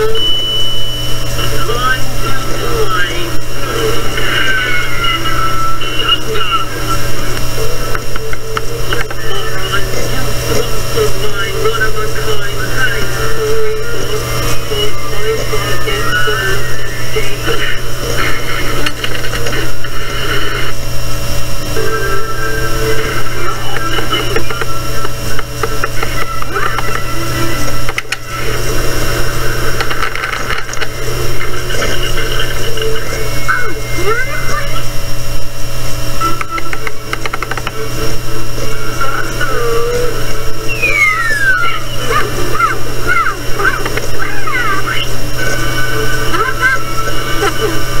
nearly I